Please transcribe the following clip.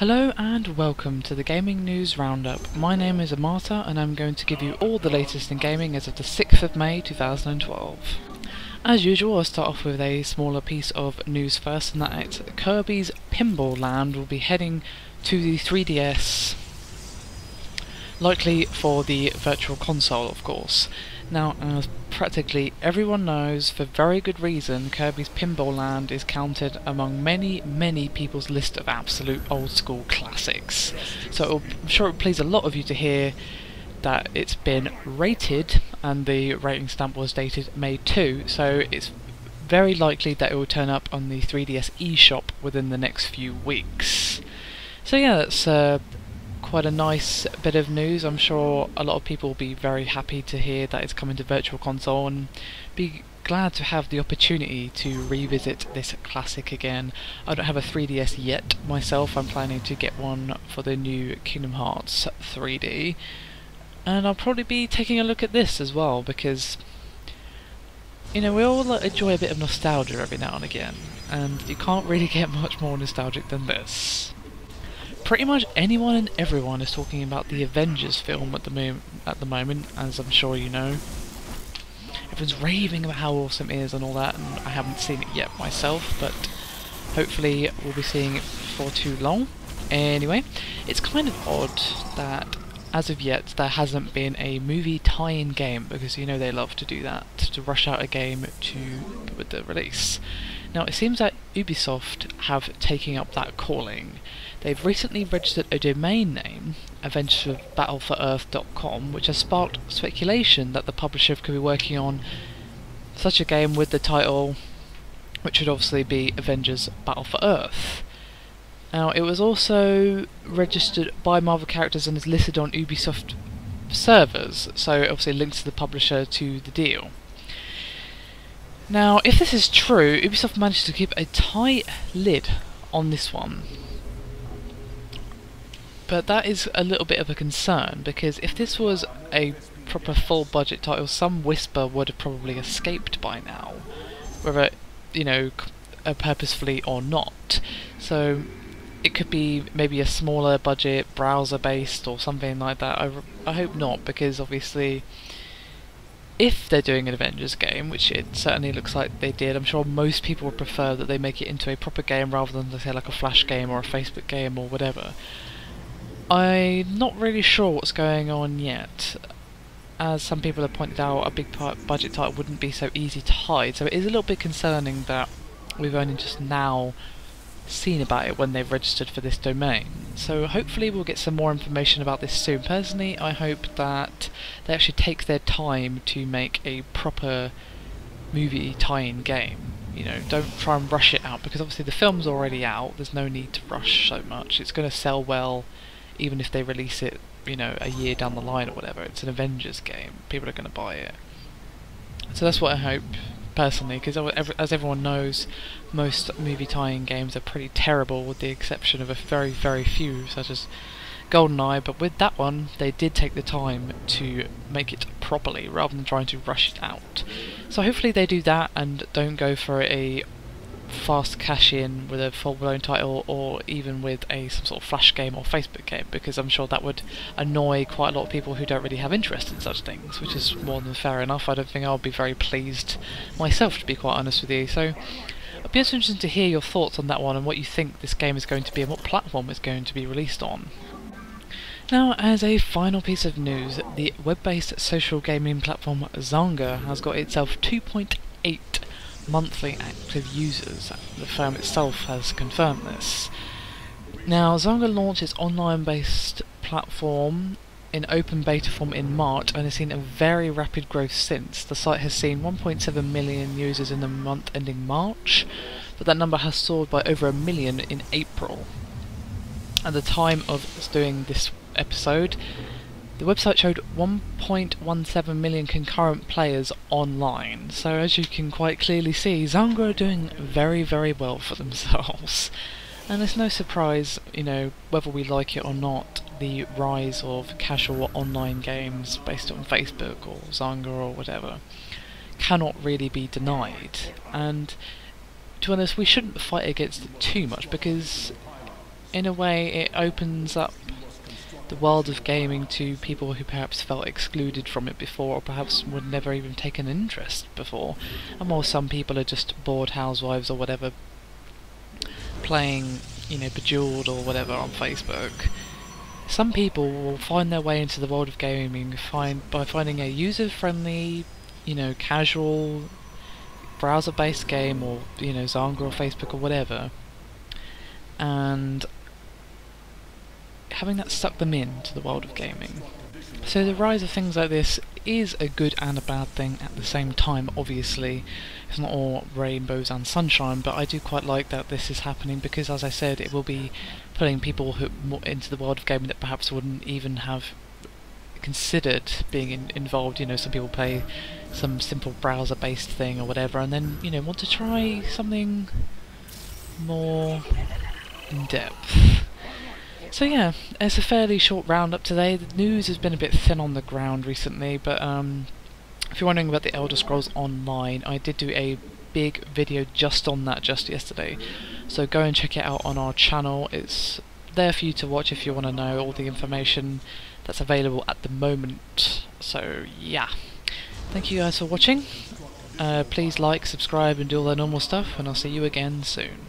Hello and welcome to the Gaming News Roundup. My name is Amata and I'm going to give you all the latest in gaming as of the 6th of May 2012. As usual, I'll start off with a smaller piece of news first, and that Kirby's Pinball Land will be heading to the 3DS, likely for the Virtual Console, of course. Now, as practically everyone knows, for very good reason, Kirby's Pinball Land is counted among many, many people's list of absolute old school classics. So I'm sure it will please a lot of you to hear that it's been rated, and the rating stamp was dated May 2, so it's very likely that it will turn up on the 3DS eShop within the next few weeks. So yeah, that's uh, quite a nice bit of news. I'm sure a lot of people will be very happy to hear that it's coming to Virtual Console and be glad to have the opportunity to revisit this classic again. I don't have a 3DS yet myself, I'm planning to get one for the new Kingdom Hearts 3D. And I'll probably be taking a look at this as well because you know, we all enjoy a bit of nostalgia every now and again, and you can't really get much more nostalgic than this pretty much anyone and everyone is talking about the Avengers film at the, mo at the moment, as I'm sure you know. Everyone's raving about how awesome it is and all that, and I haven't seen it yet myself, but hopefully we'll be seeing it for too long. Anyway, it's kind of odd that as of yet there hasn't been a movie tie-in game because you know they love to do that to rush out a game to with the release. Now it seems that Ubisoft have taken up that calling They've recently registered a domain name, AvengersBattleForEarth.com, which has sparked speculation that the publisher could be working on such a game with the title, which would obviously be Avengers Battle for Earth. Now, it was also registered by Marvel characters and is listed on Ubisoft servers, so obviously links to the publisher to the deal. Now, if this is true, Ubisoft managed to keep a tight lid on this one. But that is a little bit of a concern because if this was a proper full budget title, some whisper would have probably escaped by now, whether you know uh, purposefully or not. So it could be maybe a smaller budget browser based or something like that. I, I hope not because obviously if they're doing an Avengers game, which it certainly looks like they did, I'm sure most people would prefer that they make it into a proper game rather than say like a flash game or a Facebook game or whatever. I'm not really sure what's going on yet. As some people have pointed out, a big budget title wouldn't be so easy to hide, so it is a little bit concerning that we've only just now seen about it when they've registered for this domain. So hopefully we'll get some more information about this soon. Personally, I hope that they actually take their time to make a proper movie tie-in game. You know, don't try and rush it out, because obviously the film's already out, there's no need to rush so much. It's going to sell well even if they release it, you know, a year down the line or whatever. It's an Avengers game. People are going to buy it. So that's what I hope personally, because as everyone knows, most movie tie-in games are pretty terrible, with the exception of a very, very few, such as GoldenEye. But with that one, they did take the time to make it properly, rather than trying to rush it out. So hopefully they do that and don't go for a fast cash in with a full blown title or even with a some sort of flash game or Facebook game because I'm sure that would annoy quite a lot of people who don't really have interest in such things, which is more than fair enough. I don't think I'll be very pleased myself to be quite honest with you. So I'd be interested to hear your thoughts on that one and what you think this game is going to be and what platform it's going to be released on. Now, as a final piece of news, the web-based social gaming platform Zynga has got itself 2.8 monthly active users. The firm itself has confirmed this. Now, Zynga launched its online-based platform in open beta form in March and has seen a very rapid growth since. The site has seen 1.7 million users in the month ending March, but that number has soared by over a million in April. At the time of doing this episode, the website showed 1.17 million concurrent players online, so as you can quite clearly see, Zynga are doing very, very well for themselves. And it's no surprise, you know, whether we like it or not, the rise of casual online games based on Facebook or Zynga or whatever cannot really be denied. And to be honest, we shouldn't fight against it too much because in a way, it opens up the world of gaming to people who perhaps felt excluded from it before, or perhaps would never even take an interest before. And while some people are just bored housewives or whatever, playing, you know, Bejeweled or whatever on Facebook, some people will find their way into the world of gaming find by finding a user-friendly, you know, casual browser-based game, or you know, Zynga or Facebook or whatever, and having that suck them in to the world of gaming. So the rise of things like this is a good and a bad thing at the same time, obviously. It's not all rainbows and sunshine, but I do quite like that this is happening because, as I said, it will be putting people who, into the world of gaming that perhaps wouldn't even have considered being in, involved. You know, some people play some simple browser-based thing or whatever, and then, you know, want to try something more in-depth. So yeah, it's a fairly short roundup today. The news has been a bit thin on the ground recently, but um, if you're wondering about the Elder Scrolls Online, I did do a big video just on that just yesterday. So go and check it out on our channel. It's there for you to watch if you want to know all the information that's available at the moment. So yeah, thank you guys for watching. Uh, please like, subscribe and do all that normal stuff, and I'll see you again soon.